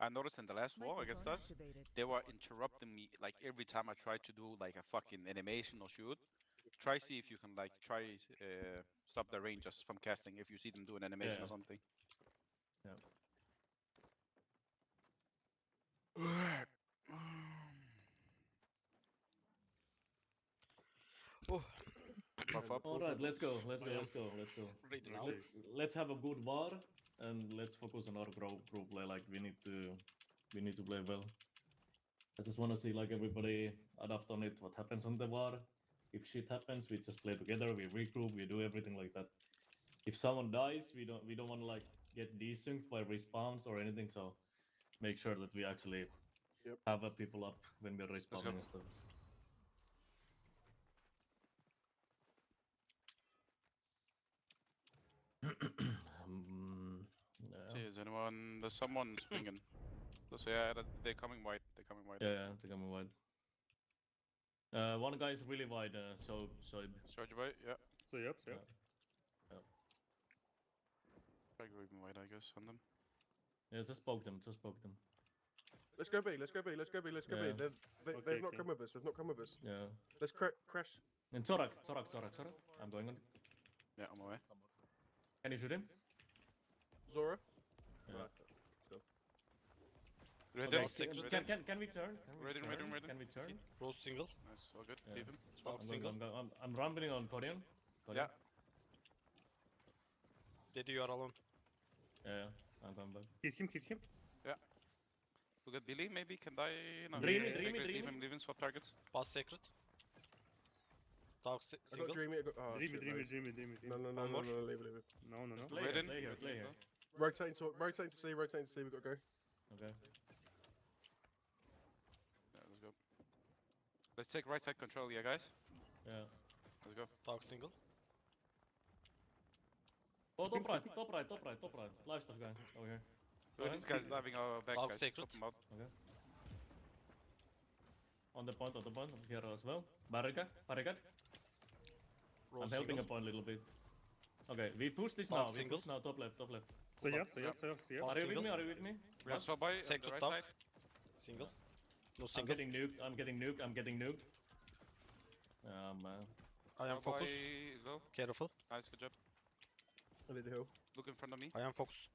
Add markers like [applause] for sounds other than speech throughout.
I noticed in the last war against Microphone us, they were interrupting me like every time I tried to do like a fucking animation or shoot. Try see if you can like try uh, stop the rangers from casting if you see them do an animation Yeah. or something. Yeah. [sighs] Oh, All right, let's go. Let's go. Let's go. Let's go. Let's let's have a good war and let's focus on our pro, pro play. Like we need to we need to play well. I just want to see like everybody adapt on it. What happens on the war? If shit happens, we just play together. We regroup. We do everything like that. If someone dies, we don't we don't want to like get desynced by respawns or anything. So make sure that we actually Yep. have uh, people up when we're respawning and stuff. [clears throat] um, yeah. See, is anyone? There's someone swinging. Let's say yeah, they're coming wide. They're coming wide. Yeah, yeah, they're coming wide. Uh, one guy is really wide, uh, so so Charge wide. Yeah. So yep, so yep. Try go even wide, I guess, on them. yeah, just poke them, just poke them. Let's go B. Let's go B. Let's go B. Let's go Yeah. B. They've, they, Okay, they've not okay. come with us. They've not come with us. Yeah. Let's cra- crash. And Torak, Torak, Torak, Torak. I'm going on. it. Yeah, I'm way. Can you shoot him? Zora. Yeah. Right. Ready? Okay, Last can, second. can, can, can we turn? Can we Ready, turn? ready, ready. Can we turn? Rose single. Nice, all good. Yeah. Leave him. Talk I'm, going, single. I'm, going, I'm, I'm rambling on Korean. Korean. Yeah. Did you are alone? Yeah, yeah, I'm going back. Hit him, hit him. Look at Billy, maybe can die. No, Dreamy, leave him, dreamy, Leave him, leave him, swap targets. Pass secret. Talk si I single. got dreamy. I got, oh, dreamy, shit, dreamy, mate. dreamy, dreamy, No, dreamy. no, no, One no, more. no, leave it, leave it. No, no, no. Play Right here, in. play here, Let's play go. here. Rotating to rotating to C. Rotating to C. We got to go. Okay. Yeah, let's go. Let's take right side control, yeah, guys. Yeah. Let's go. Talk single. Oh, top right, top right, top right, top right. Live stuff guy over here. Go Look, guys diving our back, Dog guys. sacred. Swap 'em out. On the point, on the point, here as well. Barricade, barricade. Rose I'm helping single. a point a little bit. Okay, we push this Mark now. We single. push now. Top left, top left. So yep, so yep, so yep, so yep. Pass Are you with me? Are you with me? We have swap by on the right talk. side. Single. No I'm single. getting nuked. I'm getting nuked. I'm getting nuked. Oh man. I am Swap by focus. is low. Careful. Nice, good job. I need a hill. Look in front of me. I am focus.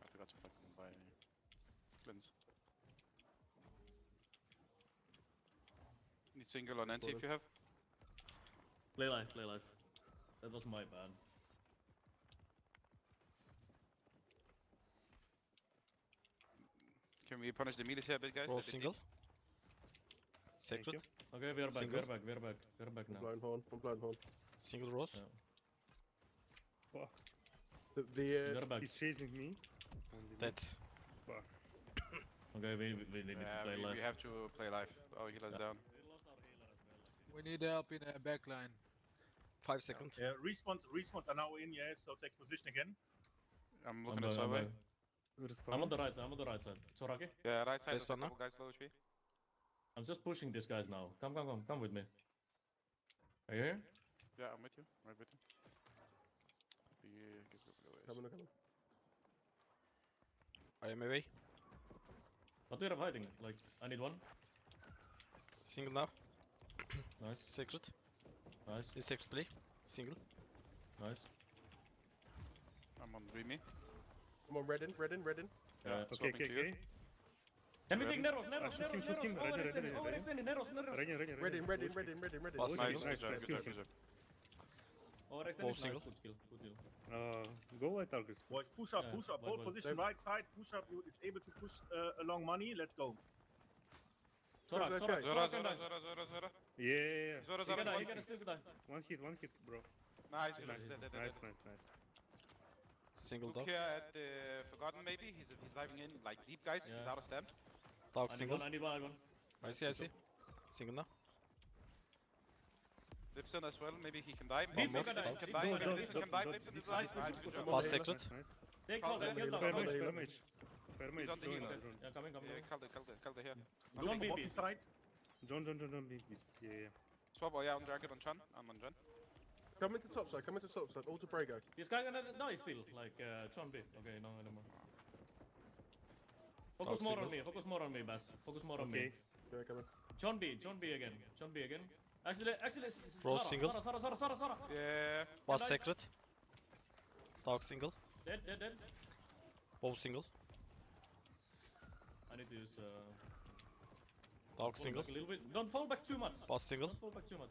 I forgot to fucking buy cleanse. Need single on anti if you have. Play life, play life. That was my bad. Can we punish the melee here a bit, guys? Rose Let it single. Thank Sacred. Okay, we are back. We're back. We're back. We're back now. blind horn. I'm blind horn. Single rose. Yeah. Fuck. The, the uh, back. He's chasing me. and Dead. Fuck. [coughs] Okay, we we we need Yeah, to play we, life. we have to play life. Oh, healer's Yeah. down. We need help in a backline. Five seconds. Yeah, respawns, respawns are now in, yeah, so take position again. I'm I'm, looking going, at I'm, survey. Going. Respawn. I'm on the right side. I'm on the right side. Soraki. Yeah, right side. Based There's a on couple guys low HP. I'm just pushing these guys now. Come, come, come, come with me. Are you here? Yeah, I'm with you. Right with you. Be, get rid of the ways. coming, coming. I am away. But we're fighting. Like, I need one. Single now. [coughs] Nice, Sacred. nice, In sacred play. Single. nice. I'm on Dreamy. I'm on Redden. Redden. Redden. Yeah. Yeah, Okay, okay, okay. Can we Ready? take Neros, Neros, shoot him, Neros, shoot him. Neros, Ready, ready, overextended, ready, ready. overextended, Neros, Neros. Ready, ready, ready. Redden. Redden. Push. Redden. Redden. Redden. Last Nice, single. good Nice, job, nice, good kill job, him. good job. Overextended, Ball nice, single. good kill, good kill. Uh, go white targets. Boys, push up, Yeah, push up, well, hold well. position, right side, push up, you, it's able to push uh, along money, let's go. Zorak, okay. Zorak, Zora, Zorak can Zora, die. Zora, Zora, Zora. Yeah, yeah, yeah. Zora, He Zora, can die, he one. can still die. One hit, one hit, bro. Nice, good Nice, nice, nice. Single Look dog. here at the Forgotten maybe. He's, he's diving in like deep, guys. He's out of stamp. Talk I need single. one, I need one, I need one. I see, I see. Single now. Lipson as well. Maybe he can dive. Deep Maybe can Lipson dive, can deep dive. can Maybe dive, Lipson can dive. Lipson is nice. Nice, good job. Pass Nice, secret. nice. Take Call hold, them. kill Healer, down, Permate, come healer. permate. Permate, on the join, healer. join. Yeah, coming, coming. Yeah, Kalde, Kalde, Kalde here. John Looking for BB. bottom side. John, John, John, John, please. Yeah, yeah. Swap, oh yeah, on Dragon on Chan. I'm on Chan. Come into top side. Come into top side. All to Brago. This guy gonna die still, like uh, John B. Okay, no anymore. Focus Dog more on me. Focus more on me, Bass. Focus more on Okay. me. Yeah, coming. John B. John B again. John B again. Actually, actually, s- s- Bro, Sara, single. Sara, Sara, Sara, Sara, Sara. Yeah. Bus secret. Dog single. Dead, dead, dead. Bow single. I need to use. Uh, Dog fall single. back a little bit. Don't fall back too much. Bus single. Don't fall back too much.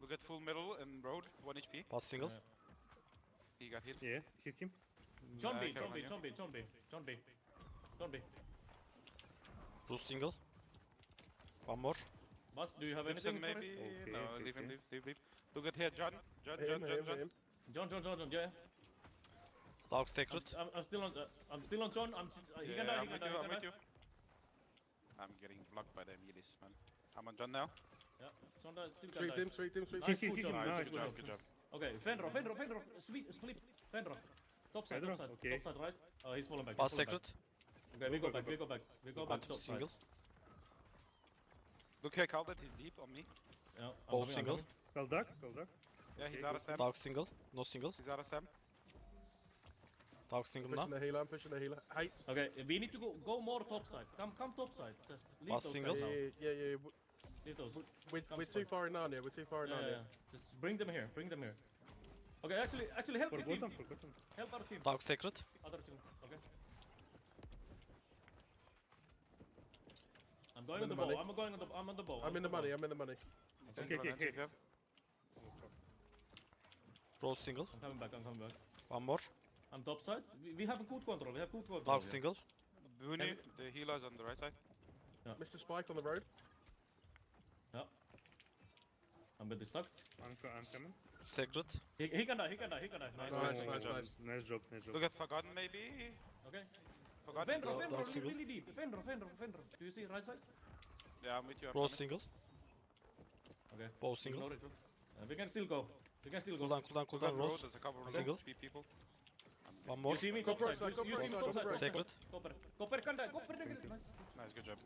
Look at full middle and road. One HP. Bus single. Yeah. He got hit. Yeah, hit him. John Uh, B. John Caroline, B. yeah. John B. John B. John B. John B. Roost single. One more. Boss, do you have anything Dipson for maybe. it? Okay, no, okay, leave him, leave, leave, leave. Look at here, John. John, John, John, John. John, John, John, John. Yeah. Dog I'm, secret. I'm, I'm still on. Uh, I'm still on John. I'm. Uh, he Yeah, can die. I'm He can with die. you, I'm with die. you. I'm getting blocked by the Amelis, man. I'm on John now. Yeah. John dies. Still can Sweep die. him, sweep him, Nice, good job, nice, Nice, Good job, good job. Okay, Fenro, Fenro, Fenro, sweep, flip, Fenro. Top side, top side, okay. top side, right? Oh, he's falling back. Bus he's falling back. secret. Okay, we Go go back, back, we go back, we go back Quantum top side. single. Look here, Caldet, he's deep on me. Yeah, I'm Bow coming, I'm single. coming. Well duck, well duck. Yeah, he's out of stem. Dog single. No single. He's out of stem. Dog single now. Pushing the healer, I'm pushing the healer. Hates. Okay, we need to go go more top side. Come, come top side. Just leave Bus those single. Yeah, yeah, yeah. Yeah. Leave those. We're, we're too far in Narnia, we're too far in Yeah, yeah, Narnia. yeah. Just bring them here. Bring them here. Okay, actually, actually help this team. Forgotten, forgotten. Help our team. Dog secret. Other team. Okay. I'm going in on the the bow. I'm going on the. I'm on the bow. I'm in the money, I'm in the money. Okay, okay, okay. Rose single. I'm coming back. I'm coming back. One more. I'm top side. We, we have a good control. We have good control. Dog here. single. Booney, the healer's on the right side. Mr. Spike on the road. I'm getting stuck. I'm, co- I'm coming. Secret. He, he can die. He can die. He can die. Nice, Nice, nice, nice, nice. Nice job, nice job. Look at Forgotten, maybe. Okay. Forgotten. Fenro, Dog- Fenro, really, single. deep. Fenro, Fenro, Fenro. Do you see right side? Yeah, I'm with you. I'm Rose coming. single. Okay. Bow single. Uh, we can still go. We can still go. Cool down, cool down, cool down. Rose. there's a couple of Single. HP people. One more. You see me Go top right side. side, You, go you see me right side, top go side. right Secret. Copper. Copper can die. Copper can die. Nice. Nice, good job.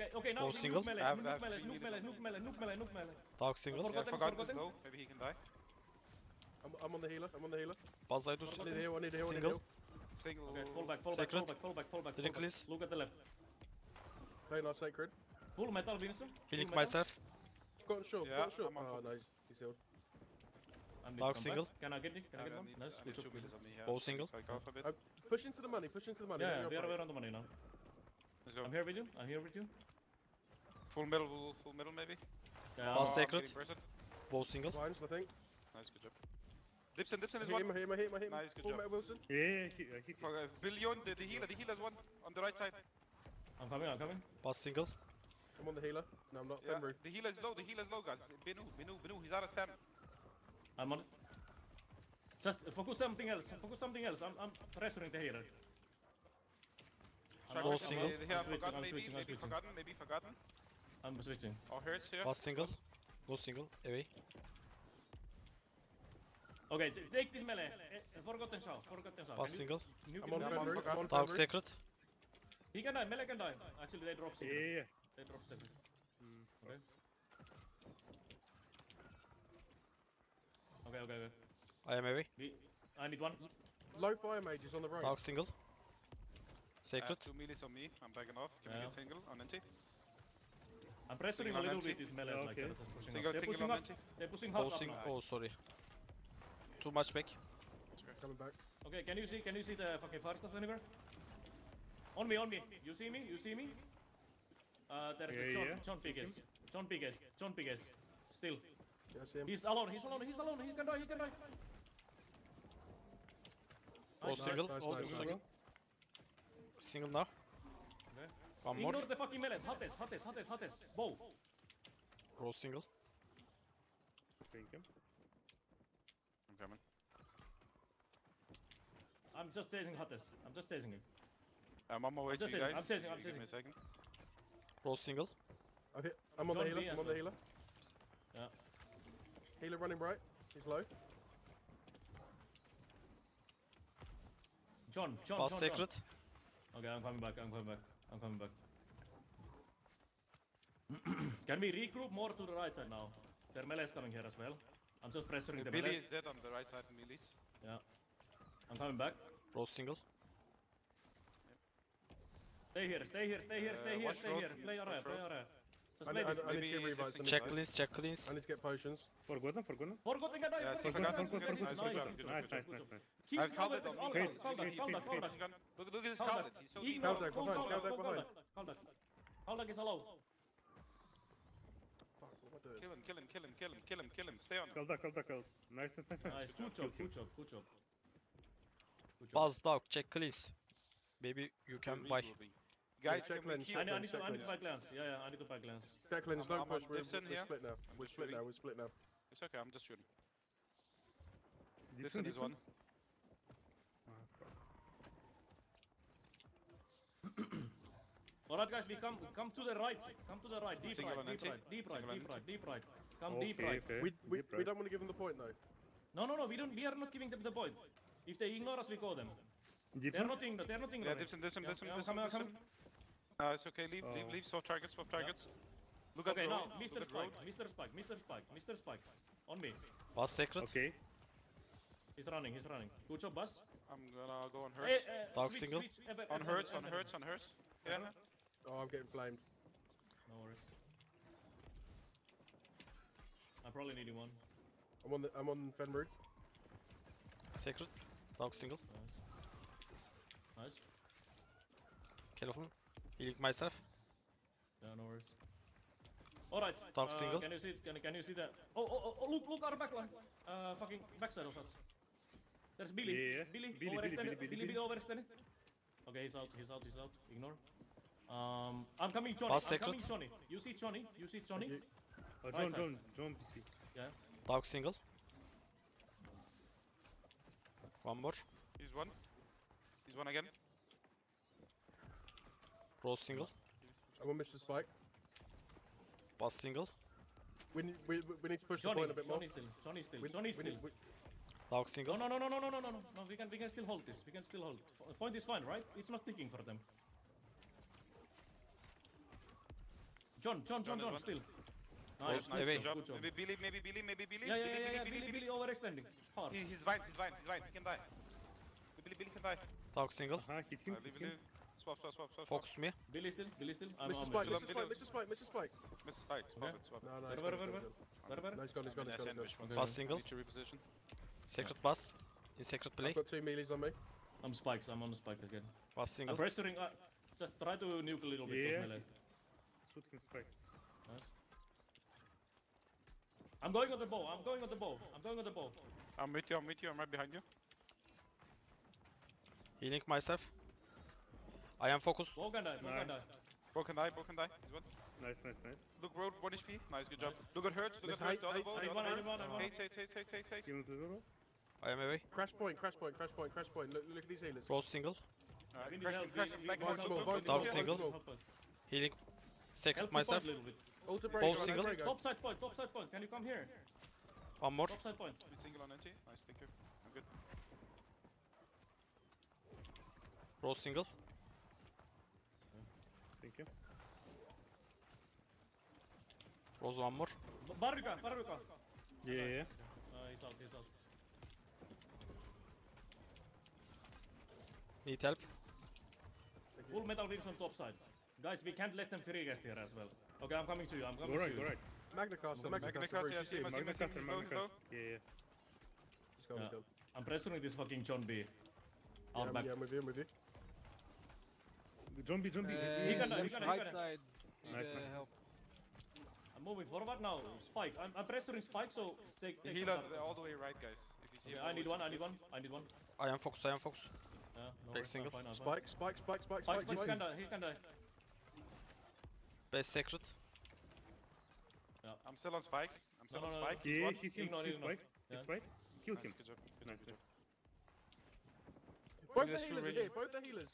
Okay, okay, now single. nuke melee, nuke have melee, nuke meters melee, nuke melee, nuke melee, nuke melee. Dog single. Yeah, is forgotten. low. Maybe he can die. I'm, I'm on the healer, I'm on the healer. I need heal, heal, Single. heal. Single. Okay, fall back, fall back, fall Secret. back, fall back, fall back. Didn't fall back. clease. Look at the left. Playing our sacred. Full metal, Winston. Healing myself. Gotten short, Yeah, on Oh, nice. He's healed. Single. back. Can I get it? Can I get I one? need- Nice, good job. Bow single. If I go off a bit. Uh, Push into the money, push into the money. Yeah, we are, we are on the money now. Let's go. I'm here with you. I'm here with you. Full middle, full middle maybe. Yeah, Pass I'm secret. getting person. Bow single. Blinds, I think. Nice, good job. Dipson, Dipson is Hit one. him, hit him, hit him, hit him. Nice, good Full job. metal Wilson. Yeah, yeah, he, hit For, uh, Billion, the, the healer, the healer's one on the right side. I'm coming, I'm coming. Buzz single. I'm on the healer. No, I'm not. Yeah, Fenrir. the healer's low, the healer's low, guys. Binu, Binu, Binu, he's out of stem. I'm on it. Just focus something else. Focus something else. I'm, I'm pressuring the healer. I'm Check out, single. out. Uh, I'm switching, forgotten I'm maybe, switching, I'm maybe forgotten, maybe forgotten. I'm switching. Or hurts here. Buzz single. No single. Away. Okay, take this melee. Eh, Forgotten shot, forgotten shot. Buzz Can single. you- you I'm on Yeah, I'm on Fenrir. I'm forgotten. on Dog Fenrir. secret. He can die, melee can die. Actually, they drop Yeah, secret. yeah, yeah. They drop secret. Mm, Okay. Okay, okay, okay. I am away. I need one. Low fire mages on the right. Dog single. Uh, Secret. two melees on me, I'm backing off. Can we Yeah. get single on NT? I'm pressuring Single a little bit this melee, Yeah, like okay. they're pushing Single, up. They're single on. NT. They're pushing Oh, hard up now. oh, sorry. Too much back. Coming back. Okay, can you see? Can you see the fucking fire stuff anywhere? On me, on me. You see me? You see me? Uh, there is a Yeah, John, yeah. John Piges. John Piges. John Piges. Still. Yeah, I him. He's alone. He's alone. He's alone. He can die. He can die. Oh, Nice. single. nice, oh, nice, single. Single now. Okay. One more. Ignore the fucking melees. Hottest, hottest, hottest, hottest. Bow. Rose single. Thank you. I'm coming. I'm just chasing hottest. I'm just chasing him. I'm on my way to you guys. I'm chasing, I'm Give me a second. Rose single. I've hit, I'm on the John B healer. I'm on the well. healer. Yeah. Healer running right. He's low. John, John, Buzz John, John. Okay, I'm coming back. I'm coming back. I'm coming back. [clears throat] Can we regroup more to the right side now? There, melee is coming here as well. I'm just pressuring the, the melee. is dead on the right side, melees. Yeah. I'm coming back. Rose single. Stay here, stay here, stay here, stay uh, here, stay road. here. Play area, play area. I, need- I, I need to get Maybe revives. I need to- Check cleans, check cleans. I need to get potions. Forgotten, forgotten. Forgotten kadar Yeah, forgotten, forgotten, forgotten, forgotten. Nice, nice, nice, nice. Keep I've counted on Calm down, calm down, calm down, calm down. Look, look at this Calm down. card. He's so deep. Calm down, calm down, calm down, calm down. Calm down. Calm down is allowed. Fuck, what the? Kill him, kill him, kill him, kill him, kill him, kill him. Stay on. Kaldı, kaldı, kaldı. Nice, nice, nice, nice. Nice, good job, good job, good job. Good job. Buzz dog, check cleans. Maybe you can buy. Regrouping. Guys, check can we lens, I need, I Check need to, I need to lens. buy glance. Yeah, yeah, I need to buy glance. Declan's I'm- don't I'm push. We're, we're split now. I'm We're split shooting. now. We're split now. It's okay, I'm just shooting. Gibson, Gibson is one. [coughs] Alright guys, we come come to the right. Come to the right. Deep Single right, deep right, deep right, Single on deep right, deep right. Come Okay, deep right. okay. We, we, Deep we don't want to give them the point though. No, no, no, we don't we are not giving them the point. If they ignore us, we call them. They're Gibson? not ignoring, they're not Yeah, ignoring. Dipson, Dipson, Yeah, Dipson, yeah, Dipson, come on, come Dipson. on. No, it's okay, leave, leave, Oh. leave. Swap targets, swap targets. Look at Okay, road, now, look Mr. Spike. Mr. Spike, Mr. Spike, Mr. Spike. On me. Buzz secret. Okay. He's running, he's running. Good job, boss. I'm gonna go on Hey, uh, Dog switch, single. switch, ever- On ever- Hurts, on ever- Hurts, on Hurts. Yeah. Oh, I'm getting flamed. No worries. I'm probably needing one. I'm on the. I'm on Fenrir. Secret. Dog single. Nice. Nice. Careful. Healing myself. Yeah, no worries. Alright. Dog uh, single. Can you see? Can, can you see that? Oh, oh, oh, oh, look, look, our backline. Uh, fucking backside of us. There's Billy. Yeah, yeah. Billy, Billy, Billy, overextended. Billy, Billy, Billy, Billy. overextended. Okay, he's out. He's out. He's out. Ignore. Um, I'm coming, Johnny. Pass I'm secret. coming, Johnny. You see Johnny? You see Johnny? you. Oh, Right John, side. John, John PC. Yeah. Dog single. One more. He's one. He's one again. Rose single. I'm on Mr. Spike. Buzz single. We need. We, we need to push Johnny. the point a bit more. Johnny still. Johnny still. We, Johnny still. need, we, Dog single. No, no, no, no, no, no, no, no, no, no. We can, we can still hold this. We can still hold. F- Point is fine, right? It's not ticking for them. John, John, John, John John, still. Nice, Nice, Away. job. Good job. Maybe Billy, maybe Billy, maybe Billy. Yeah, yeah, Billy, yeah, yeah, Billy, Billy, Billy, Billy overextending. Hard. He, he's vines, he's vines, he's vines. He can die. Billy, Billy can die. Dog single. Aha, hit him, Uh, leave, hit him. leave. Swap, swap, swap, swap. swap. Focus me. Billy still, Billy still. I'm Mr. Spike, Mr. Spike, Mr. Spike, Mr. Spike. Mr. Spike, swap it, swap it. No, no, Where, where, where, where? Where, where? No, it's gone, it's I'm gone, in it's a gone, it's sandwich gone. one. Okay. Buzz single. Need to reposition. Secret buzz. In secret play. I've got two mealies on me. I'm spikes. I'm on the spike again. Buzz I'm single. pressuring. Uh, just try to nuke a little bit. Yeah. those melee. Shoot him spike. Nice. I'm going on the bow. I'm going on the bow. I'm going on the bow. I'm with you, I'm with you, I'm right behind you. Healing myself. I am focused. Bow can die. Bow can Nice. die. Broken die, broken die. He's one. Nice, nice, nice. Look, road, 1 HP. Nice, good job. Look at Hurts, look at Hurts. Heights, The other Heights, ball, I the other I ball. one. I need one. Haste, haste, haste, haste, haste, haste. Give him to the door. I am away. Crash point, crash point, crash point, crash point. Look, look at these healers. Rose single. Alright, crash crash we- him, we- flank we him, need Small, look, one look, small, Dog look, one single. small. Help us. Healing. Secret Help myself. us a little bit. Ultra Bow break, single. Ultra. Top side point, top side point. Can you come here? One more. Top side point. He's single on NT. Nice, thank you. I'm good. Rose single. Thank you. Rose one more. B- Baruka, Baruka. Yeah, yeah, yeah. Uh, he's out, he's out. Need help. Full metal wings on top side. Guys, we can't let them free guest here as well. Okay, I'm coming to you. I'm coming Go right, to go you. right. Magna Caster, Magna Magna Caster, yeah, see Magna Caster, Magna Caster. Yeah, yeah. He's gone, Yeah. I'm pressuring this fucking John B. Yeah, Out I'm- back. yeah, I'm with you, I'm with you. Zombie, zombie. Uh, He can die, he push can die, he right can die. side. Need Nice, uh, nice, help. I'm moving forward now. Spike. I'm, I'm pressuring Spike, so take. The take some healers damage. all the way right, guys. If you see Okay, him I need one. I need one. I need one. I am focused. I am focused. Yeah, no Take worries, fine, fine. Spike, spike, spike, spike, Spike, spike, Spike, he can spike. die. He can die. Best secret. I'm still on Spike. I'm still No, on no, no, Spike. it's- He's Yeah, one. hit him, Ignore, spike. Yeah. Hit spike. Kill Nice, him. good job. Good job, Nice, good nice. Both the healers are here, both the healers.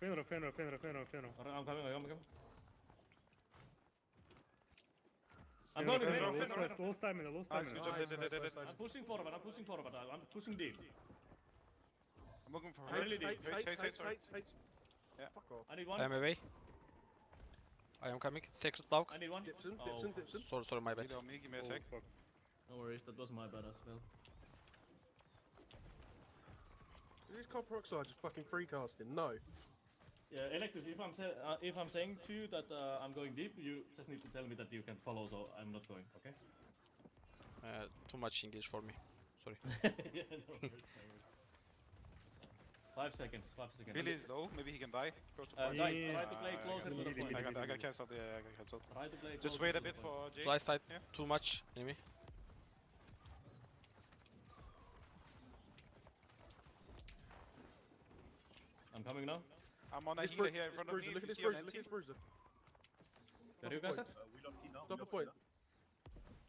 Fenro, Fenro, Fenro, Fenro, Fenro. Alright, I'm coming. I'm coming. I'm Fenro, going to Fenro, Fenro, low Fenro, stamina, low stamina, low Nice, good job. Nice, Did, did, nice, did, nice, did. I'm pushing forward. I'm pushing forward. I'm I'm pushing deep. I'm looking for hates, sorry. hates. Yeah. Fuck off. I need I one. am away. I am coming. Secret dog. I need one. Dipson, Oh, Dipson, Dipson. Sorry, sorry, my bad. Heal me, give me a Oh, sec. fuck. No worries. That was my bad as well. Is this copper oxide just fucking free casting? No. Yeah, Electus, if I'm sa- uh, if I'm saying to you that uh, I'm going deep, you just need to tell me that you can follow, so I'm not going. Okay? Uh, too much English for me. Sorry. [laughs] yeah, no worries, no worries. Five seconds. Five seconds. Billy is low. Maybe he can die. Close to Uh, guys, Yeah. try to play Ah, closer to the point. I got, I got cancelled. Yeah, I got cancelled. Try to play Just wait a bit for Jay. Right side. Yeah. Too much enemy. I'm coming now. I'm on a This healer here in front of me. look at this you see bruiser, look at this bruiser. Where you guys at? Uh, we lost key now. Stop we a point.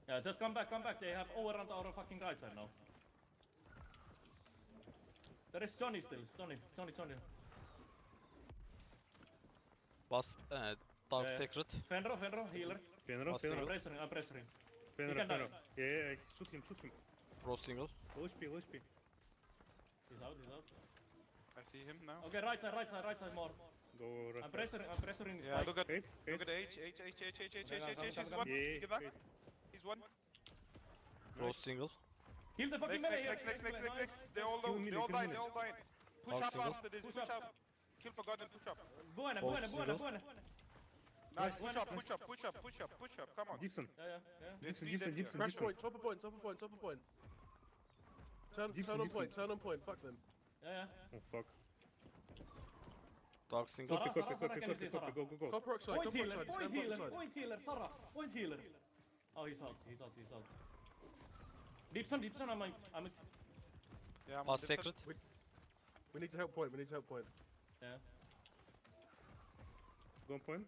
Yeah, just come back, come back. They have overrun our fucking right side now. There is Johnny still. Johnny, Johnny, Johnny. Was uh, Dark Yeah. Secret. Fenro, Fenro, healer. Fenro, Passing. I'm Fenro, pressuring, I'm pressuring. Fenro. Fenro. Yeah, yeah, yeah, shoot him, shoot him. Rose single. Low HP, low HP. He's out, he's out. I see him now. Okay, right side, right side, right side more. Go right I'm pressuring, I'm pressuring Yeah, spike. look at Hates, look at hates. H H H H H H H Okay, H come, H. come, He's come, one. Yeah, Get that. hates. He's one. Rose single. Kill the fucking Next, melee. next, next, next, next, nice. next, next. They all Kill low. me, They all kill died. me. They all died. Push All up single. after this. Push Push up. up. Kill for God and push up. Buena, All buena, buena, single. buena. Nice. Nice. Push up. Push up. Push up. Push up. Push up. Come on. Gibson, Yeah, yeah, yeah. Let's Gibson, see Gibson, that Gibson, here. Crash Gibson. point, top a point, top a point, top a point. Turn, turn on point, turn on point, fuck them. Yeah, yeah. Oh fuck. Dark single. Sarah, Copy, copy, Sarah, copy, can copy, copy, Sarah? go, go, go. Copper oxide, Point copper healer, oxide, point healer, point healer, Sarah, point healer. Oh, he's out, he's out, he's out. Deepson, Deepson, I'm out, I'm out. Yeah, I'm Was on. Secret. We need to help point, we need to help point. Yeah. Go on point.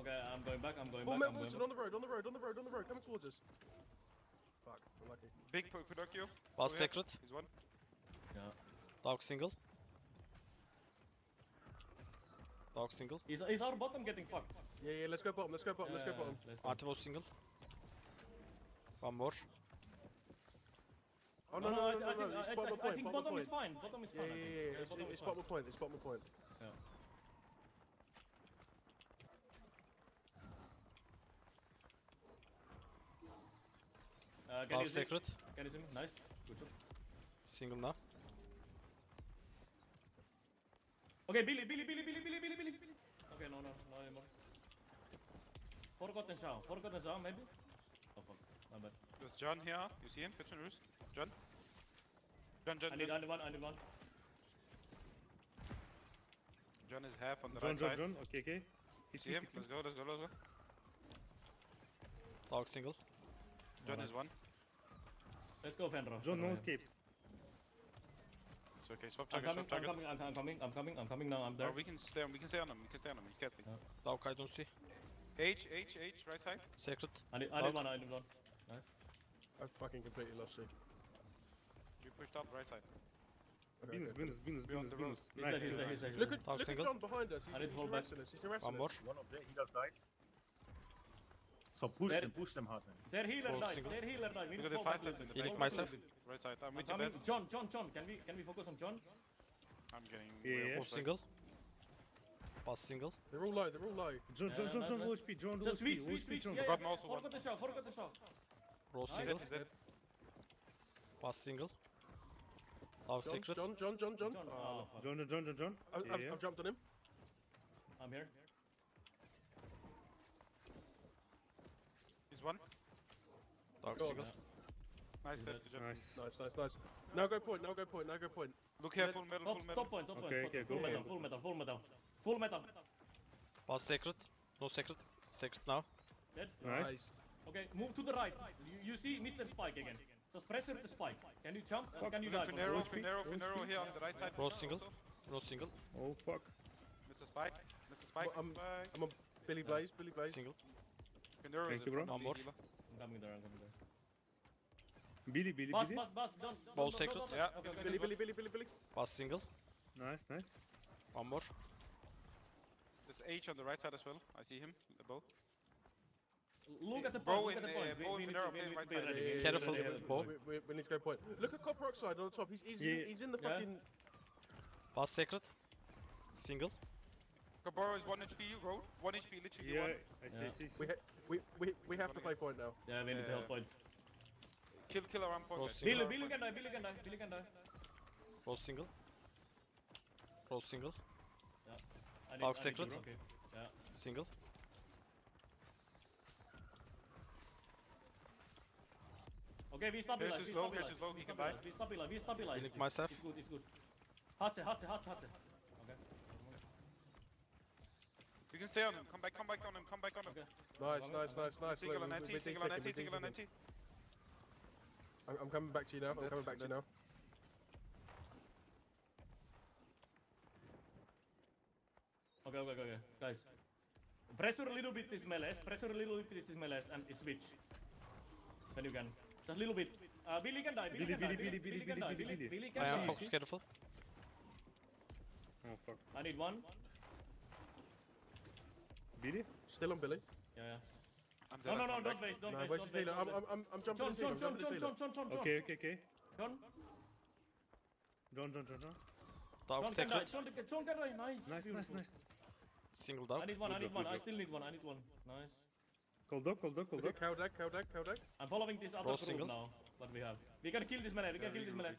Okay, I'm going back, I'm going Oh, back, Mel I'm Wilson back. on the road, on the road, on the road, on the road, coming towards us. Fuck, unlucky. Big P- Pinocchio. Was Go ahead. Secret. He's one. Yeah. Dark single. Dark single. Is, is our bottom getting fucked? Yeah, yeah, let's go bottom, let's go bottom, let's go bottom. Let's go. Anti-boss single. One more. Oh, no, no, no, I, no, I think, no, it's I, bottom I, I think bottom bottom is fine, bottom is fine. yeah, I think. yeah, yeah, it's, bottom it's is bottom fine. point, it's bottom point. Uh, can Dark? Secret. Can you see me? Nice. Good job. Single now. Okay, Billy, Billy, Billy, Billy, Billy, Billy, Billy. Okay, no, no, no anymore. Forgotten Shaw, Forgotten Shaw, maybe? Oh fuck, my bad. There's John here. You see him? Kitchen roost. John. John, John, I need, John. I need one, I need one. John is half on the John, right John, side. John. Okay, okay. You see him? Let's go. Let's go. Let's go. Dark single. John Alright. is one. Let's go, Fenro. John, Fenro, no yeah. escapes. It's okay. Swap I'm target. coming, Swap I'm coming, I'm, I'm coming, I'm coming, I'm coming now, I'm there. Or we can stay. On, we can stay on him. We can stay on him. He's casting. Yeah. Dark I don't see. H H H right side. Secret. I need, I need one, I need one. Nice. I fucking completely lost you. You pushed up right side. Okay, Venus, okay. Venus, Venus, Be Venus, the road. Venus. He's Nice. there, he's there, he's there. Look at, look at John behind us, he's, I need he's to hold back. harassing us, he's harassing One more. One of them, he just died. So push There- them, push them hard, man. Their healer Close died, single. their healer died. We Look need at the five back steps in a Healing bit. back. Fall back myself. a little bit. Right side. I'm I'm with you, coming. Bez. John, John, John, can we, can we focus on John? I'm getting. Yeah, way yeah. off Boss side. single. Pass single. They're all low, they're all low. John, Yeah, John, John, John, low HP, John, low Just HP, switch, low switch, HP, switch. John. Yeah, Forgotten yeah. also one. Forgot the shot, forgot the shot. Rose Nice. single. Pass single. Dark John, secret. John, John, John, John. John, Oh, oh. John, John, John, John, John. I've, I've, yeah. I've jumped on him. I'm here. One. Dark Go on. single. Nice dead. dead. Good job. Nice. Nice, nice, nice. Now go point, now go point, now go point. Look here. Full metal. Top, Full metal. top point, top point. Okay, full- okay, full go metal, on. full metal, full metal. Full metal. Pass secret. No secret. Secret now. Dead. Nice. Okay, move to the right. You, you see Mr. Spike again. Just pressure the spike. Can you jump? and can you Look dive? at Finero. Finero. Finero here on the right side. Rose single. Rose single. Oh fuck. Mr. Spike. Mr. Spike. Well, I'm- Mr. Spike. I'm on Billy Blaze, Billy Blaze. Single. Finero Thank you, bro. front One more. I'm coming there, I'm coming there. Billy, Billy, Bus, Billy. bus, bus. Don't, don't, Ball don't, secret. don't, don't. Yeah. Okay, okay, Billy, okay. Billy, Billy, Billy, Billy. Pass single. Nice, nice. One more. There's H on the right side as well. I see him. Both. Look at the Bro point, look in, at the uh, point. We- we in need Finero we right to side. we need to be Careful. ready ahead of the Bo. point. We, we, we need to go point. Look at Copper Oxide on the top. He's, he's, Yeah. he's in the Yeah. fucking. Pass secret. Single. Kaboro is 1 HP, road. 1 HP, literally Yeah, 1. I see, Yeah. I see. We, ha- we, we, we have to play point now. Yeah, we need to help Yeah. point. Kill, kill around point. Rose guys. Billy, Billy can die, Billy can die, Billy can die. Rose single. Rose single. I need, Dark I need Secret. Okay. Yeah. Single. Okay, we stabilize. Here's We his low, stabilize. here's his low, we he can stabilize. die. We stabilize. We stabilize. Healing It's- myself. It's good. It's good. Hatse, Hatse, Hatse, Hatse. Okay. You can stay on him. Come back, come back on him, come back on him. Okay. Nice, nice, nice, nice. Single Look, on we- NT, we single on dictated, NT, we single on dictated. NT. I'm, I'm coming back to you now. I'm Dead, coming back to you now. Okay, okay, okay, okay. Guys. Pressure a little bit this melees. Pressure a little bit this melees and switch. Then you can. Just a little bit. Uh, Billy can die. Billy, Billy, can die. Billy, Billy, Billy, can Billy, die. Billy, Billy, Billy. Billy can I am die. focus careful. Oh fuck. I need one. Billy? Still on Billy. Yeah, yeah. I'm No, dead, no, no, don't back. waste, don't No, waste, where's don't the waste. I'm, don't I'm. I'm, I'm jumping John, this healer. John, I'm John, John, John. John, John, John. Okay, okay, okay. John, Don't, don't, don't, don't. Dark John can die. secret. John, John can die. Nice. Nice, nice, beautiful. nice. Single I need one, I need job, one. good I still need one, I need one. Nice. Cold dog, cold dog, cold Okay, dog. cow deck, cow deck, cow deck. I'm following this other Rose group now. What we have. We can kill this melee. We can kill this melee.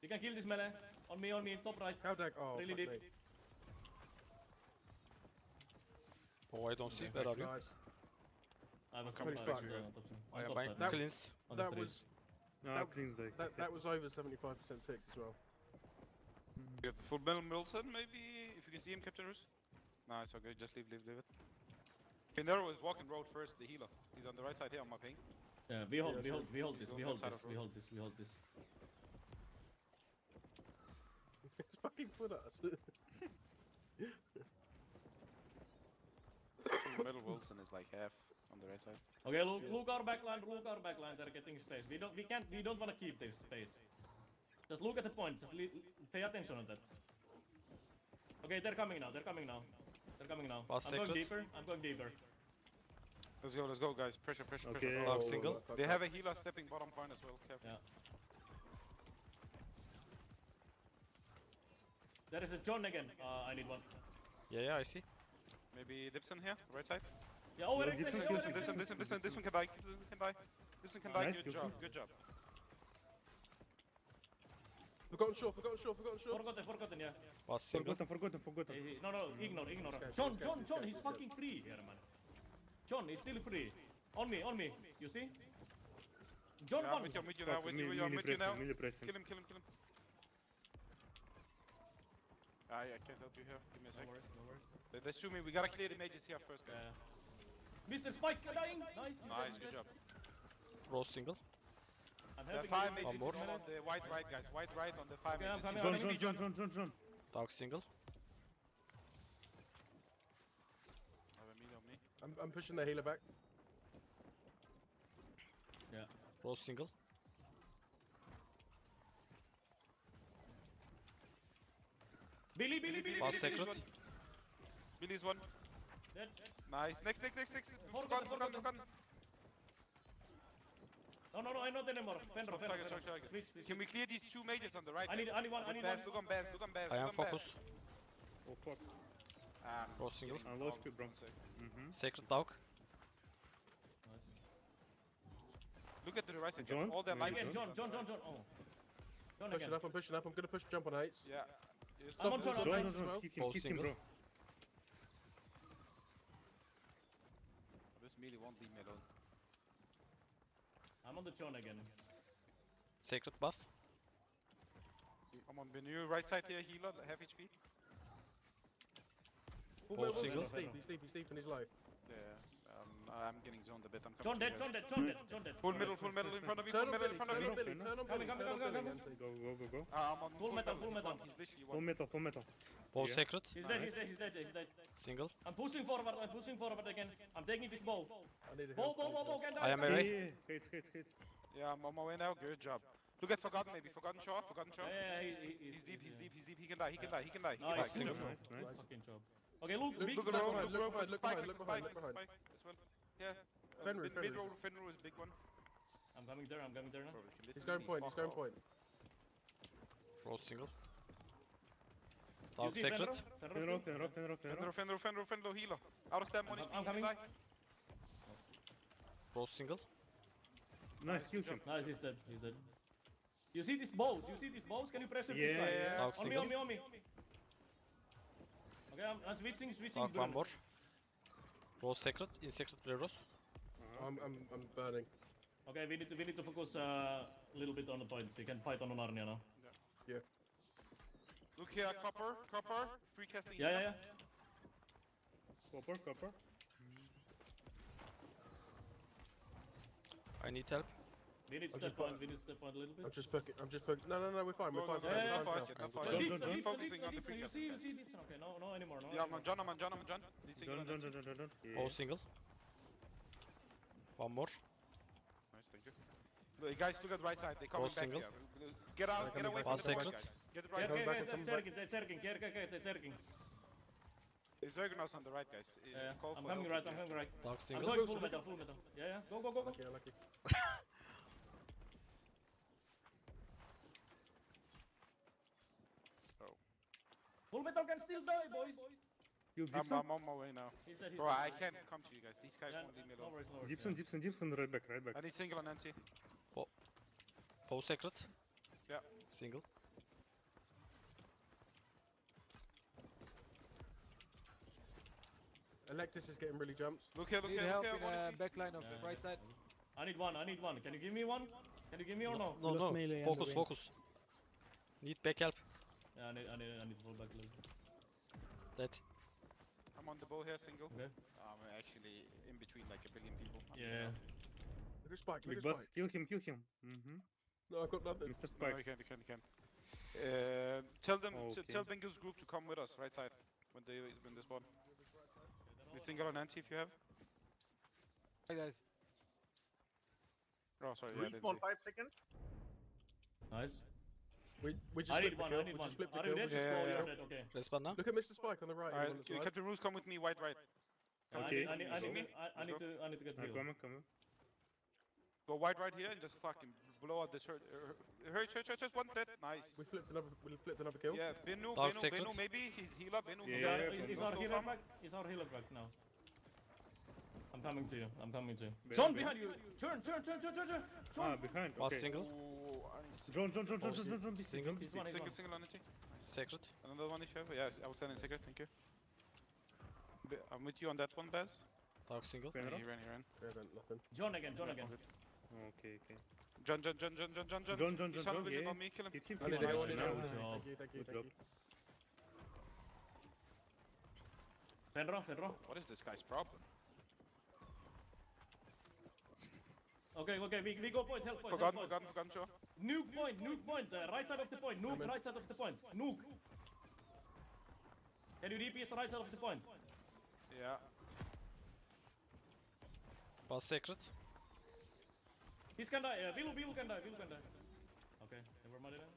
We can kill this melee. On me, on me, top right. Cow deck. Oh, Really deep. me. Oh, I don't see. Where are you? I was Pretty top fucked, side. yeah. on top. I On am buying. That- cleans. That was No, That- cleans the. that, that was over 75% ticked as well. You have the full metal Milton, maybe? If you can see him, Captain Rus? Nice, okay, just leave, leave, leave it. Pinero is walking road first, the healer. He's on the right side here on my ping. Yeah, we hold, Yeah, we so hold, we hold this, we hold this, we hold this, we hold this. It's fucking foot at us. [laughs] Full metal Wilson is like half on the right side. Okay, look, look our backline, look our backline. They're getting space. We don't, we can't, we don't want to keep this space. Just look at the point. Just li- pay attention on that. Okay, they're coming now. They're coming now. They're coming now. Last I'm going deeper. I'm going deeper. Let's go, let's go, guys. Pressure, pressure, Okay. pressure. Dark Oh, single. fuck, fuck, They have a healer stepping bottom point as well. Careful. Yeah. There is a John again. Uh, I need one. Yeah, yeah, I see. Maybe Dipson here, right side. Yeah, over Yeah, there, Gibson over kills there, him, Dipson, Gibson. Dipson, Dipson, Dipson can die. Dipson can die. Dipson can die. Nice, Good good job, job. good job. Forgotten shore, forgotten shore, forgotten shore. Forgotten, forgotten, yeah. Last single. Forgotten, forgotten, forgotten. Hey, hey, no, no, mm. ignore, ignore. Guy, John, guy, John, this John, guy, he's guy. fucking free here, man. John, he's still free. On me, on me. You see? John Yeah, I'm with you, I'm with you now, with you, I'm with you now. pressing, melee pressing. Kill him, kill him, kill him. I, I can't help you here. Give me a No sec. worries, no worries. They- They're zooming. We gotta clear the mages here first, guys. Yeah. Mr. Spike dying. Nice. he's Nice, good job. dead. Rose single. I'm There are five mages One more. on the white right, guys. White right on the five Okay, mages. coming, He's I'm John, on John, John, John, John, John. Dark single. Have a melee on me. I'm, I'm pushing the healer back. Yeah. Rose single. Billy, Billy, Billy. Last Billy's secret. one. Billy's one. Dead. Nice. Next, next, next, next. Forgotten, Forgotten, forgotten, forgotten. forgotten. No, no, no, I'm not anymore. Fenro, Fenro, Fenro. target, target. Switch, switch. Can we clear these two mages on the right? I need, I need one, I Look need one. Baz, look on Baz, look on Baz. I am look on Baz. focus. Oh fuck. Um, Rose single. I lost dogged. you, bro. One. Mm-hmm. Sacred dog. Nice. Look at the right side. John? John? All their Yeah, light Again, mages John, John, John. John. Oh. John Pushing again. up, I'm pushing up. I'm gonna push jump on eights. Yeah. Just I'm on Stop, John, stop, I'm Don't, Nice as well. Keep him, keep him, bro. This melee won't leave me alone. I'm on the John again. Sacred bus. I'm on the new right side here, healer, half HP. Full Both metal Wilson, single. He's deep, he's deep, he's deep in his life. Yeah. I'm getting zoned a bit. I'm John coming dead, to John dead, John dead, John dead. Full John middle, full metal in front of me, full on metal in front of turn me. on Billy, turn on Billy, Coming, turn on coming, Billy, coming, Go, go, go, go. Ah, I'm on Full full metal, metal. full metal. He's literally Full one. metal, full metal. Both Yeah. sacred. He's dead, he's dead, he's dead, he's dead. Single. I'm pushing forward, I'm pushing forward again. I'm taking this ball. I need a Bow, help. bow, bow, bow, can I die. am Yeah, away. yeah, yeah. Hits, hits, hits. Yeah, I'm on my way now. Good job. Look at Forgotten maybe. Forgotten Shaw, Forgotten Shaw. Yeah, yeah, he, he, He's deep, he's deep, he's deep. He can die, he can die, he can die, he can Nice, die. Good nice, job. Nice, nice. Fucking job. Okay, look, Look, big. look that's around, fine. look look around. behind, with look Spike, behind, with look Spike, behind, with look Spike as well. Yeah. Uh, Fenrir, mid, Fenrir. mid road, Fenrir is big one. I'm coming there, I'm coming there now. Bro, He's going point, he's going off. point. Rose single. You Dark see sacred. Fenro? Fenro Fenro, still? Fenro, Fenro, Fenro. Fenrir, Fenrir, Fenrir, Fenrir, healer. Out of stamina, I'm- he's I'm he can coming. die. Rose single. Nice, kill him. Nice, he's dead, he's dead. You see these bows? You see these bows? Can you pressure this Yeah, guy? yeah. Dark On me, single. on me, on me. Okay, I'm, I'm switching, switching. Dark to one the- more. Rose secret. In secret play Rose. I'm, I'm, I'm burning. Okay, we need to we need to focus uh, a little bit on the point. We can fight on Narnia now. Yeah. Look here, copper, copper, free casting. Yeah, yeah, yeah. Copper, copper. I need help. We need I'll step just put- point. We need step point a little bit. I'm just poking. I'm just poking. No, no, no. We're fine. We're fine. no, we're yeah, fine, yeah, we're yeah, fine, yeah, we're yeah, fine. yeah. Don't, don't, don't. Focusing on the free You cast see, you again. see this one. Okay, no, no anymore. No Yeah, anymore. man, John, man, John, man, John. Lead single Don't, on don't, NT. don't, don't, don't. Oh, Yeah. single. One more. Nice, thank you. Look, guys, look at the right side. They coming Both back single. here. Get out, get coming away back. from the Pass right secret. guys. Get it Care, right. Coming care, back, care, coming they're back. jerking, they're jerking, care, care, care, they're jerking. There's Zergnos on the right, guys. Yeah, call I'm coming right, I'm coming right. Dark I'm going full metal, full metal. Yeah, yeah, go, go, go, go. Yeah, lucky. [laughs] Full metal can still die, boys. Kill. I'm, Gibson. I'm on my way now. He's dead, he's Bro, dead. I can't come to you guys. These guys Yeah, won't leave me no alone. worries, no worries. Gibson. Gibson, Gibson, right back, right back. I need single on NT. Four secret. Yeah. Single. Electus is getting really jumped. Look here, look Need here, help look in here. One uh, HP. backline of Yeah. right side. I need one, I need one. Can you give me one? Can you give me or no? No, lost no. Focus, focus. Need back help. Yeah, I need, I need, I need to pull back a little bit. Dead. I'm on the bow here, single. Okay. I'm actually in between like a billion people. I'm Yeah. Look at Spike. Look Big at boss, Spike. kill him, kill him. Mm-hmm. No, I've got nothing. Mr. No, Spike. you can, you can, you can. Uh, tell them, t- Okay. tell Bengals group to come with us, right side, when they when they spawn. The single on anti if you have. Hi guys. Oh, sorry. Yeah, I Respawn see. five seconds. Nice. We, we just I need the one, kill. I need we one. just flipped the Are you dead? Yeah, yeah, out. Dead, Okay. Respawn now. Look at Mr. Spike on the right. Alright, on the Captain Roos, come with me, white right. Come Okay. I need, I You see need, me? I, I need to, I need to get I'm healed. coming, coming. Go wide right here and just fucking blow out this hurt. Uh, hurt, hurt, hurt, hurt, one dead. Nice. We flipped another. We flipped another kill. Yeah, Benu, Dark Benu. Benu, maybe he's healer. Benu, Yeah, yeah, farm. yeah, is, is No our slow healer back? Is our healer back now? I'm coming to you. I'm coming to you. Behind, John, behind. behind you! Turn, turn, turn, turn, turn, turn! Ah, John! behind. Pass Okay. single. Ooh, nice. John, John, John, John, Oh, John, John, John, single. John, He's BC. one, he's Single, single on it. Secret. Another one if you have. Yeah, I would send in secret. Thank you. Be- I'm with you on that one, Baz. Dark single. Yeah, Penro? he ran, he ran. Yeah, then nothing. John again, John again. Okay, okay. John, John, John, John, John, John, John. John, John, He's John, on John, vision yeah. on me. Kill him. Hit him, I hit need him. it. I Nice, need nice. it. Good job. Thank you. Thank you. Good Thank job. you. Fenro, Fenro. What is this guy's problem? Okay, okay, we, we go point, help point, help Forgotten, point. forgotten, forgotten, sure. Nuke point, nuke point, uh, right side of the point, nuke, right side of the point, nuke. Can you DPS right side of the point? Yeah. Pass secret. He's can die, uh, Will, Will can die, Will can die. Okay, never mind then.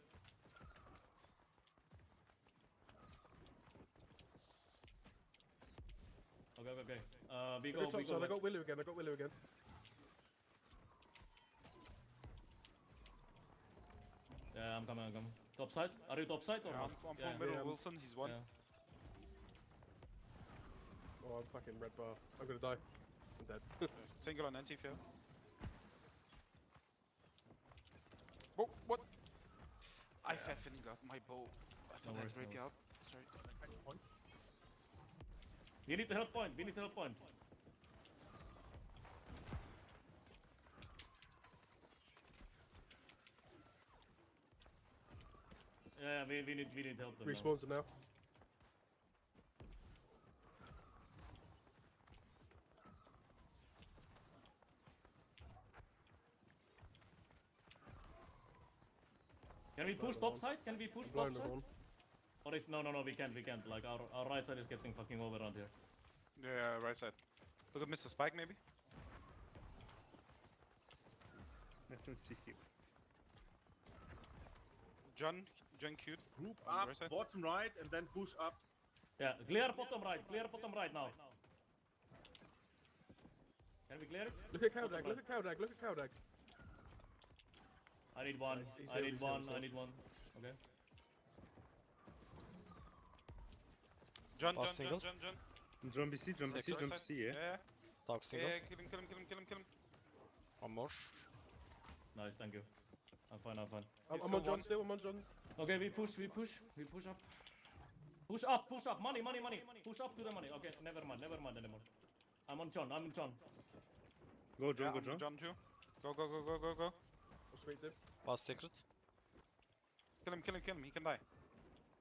Okay, okay, okay. Uh, we go, we go. side. I got Willow again. I got Willow again. I'm coming, I'm coming. Top side? Are you top side or yeah I'm, not? I'm yeah. from middle. Yeah, Wilson, he's one. yeah. Oh, I'm fucking red bar. I'm gonna die. I'm dead. [laughs] Single on anti if you have. Whoa, what? I faffing got my bow. I thought worries, I'd break no out. Sorry. We need to help point, we need to help point. Yeah, we, we need we need help them. now. Respawns are now. Can we push top side? Can we push I'm top side? horn. Or is no no no we can't we can't like our our right side is getting fucking over around here. Yeah, right side. Look at Mr. Spike maybe. Let me see him. John, John cute. Group up, right bottom right, and then push up. Yeah, clear bottom right, clear bottom right now. Can we clear it? Look at Cowdag. Look at Cowdag. Look at Cowdag. I need one. he's I need he's one. he's I need one. Okay. John, John, Pass John. John, John. John BC, John BC, Second John side. BC, yeah. Yeah. Dark single. yeah, kill him, kill him, kill him, kill him, kill him. One more. Nice, thank you. I'm fine. I'm fine. I'm, I'm on still John one. still. I'm on John. Okay, we push. We push. We push up. Push up, push up, money, money, money. Push up to the money. Okay, never mind, never mind anymore. I'm on John, I'm on John. Go, John, Yeah, go, John. John too. Go, go, go, go, go, go. I'll there. Pass secret. Kill him, kill him, kill him. He can die.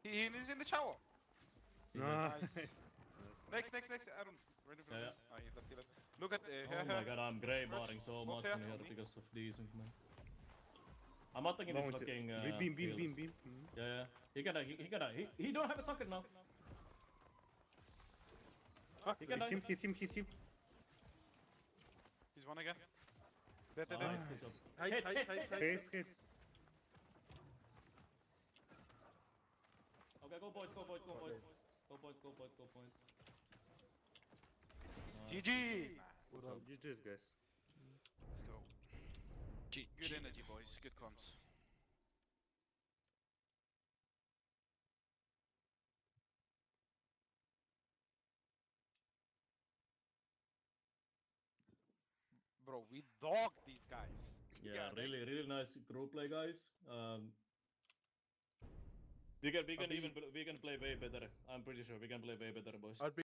He, he is in the shower. Nice. Nice. [laughs] Next, next, next. Aaron. Ready for Yeah, him? Ah, he left, he left. Look at uh, Oh my god, I'm grey barring so much here, in here me. because of these man. I'm not taking this Mountain. fucking uh, beam, beam, kills. beam, beam. Mhm. Yeah, yeah. He gotta, he, he gotta, he, he don't have a socket now. Ah, He can hit him, die. hit him, hit him. He's one again. Dead, dead, Nice, dead. good job. Heights, Hit, heights, hit, heights, hit. heights. Hits, hits. Okay, go point, go point, go point. Go point, go point, go point. GG! GG's, guys. Let's. G. Good energy, boys. Good comms. Bro, we dogged these guys. Yeah, God, really, really nice group play, guys. Um, we can, we can even, we can play way better. I'm pretty sure we can play way better, boys. I'd be